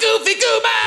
goofy goober.